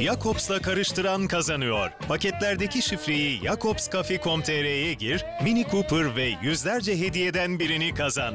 Jakobs'la karıştıran kazanıyor. Paketlerdeki şifreyi jakobscafe.com.tr'ye gir, Mini Cooper ve yüzlerce hediyeden birini kazan.